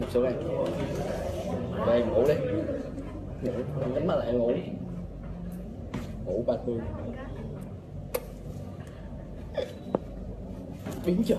một xuống em đây ngủ đi. Ngủ nhắm mắt lại ngủ. Ngủ ba thương biến chỗ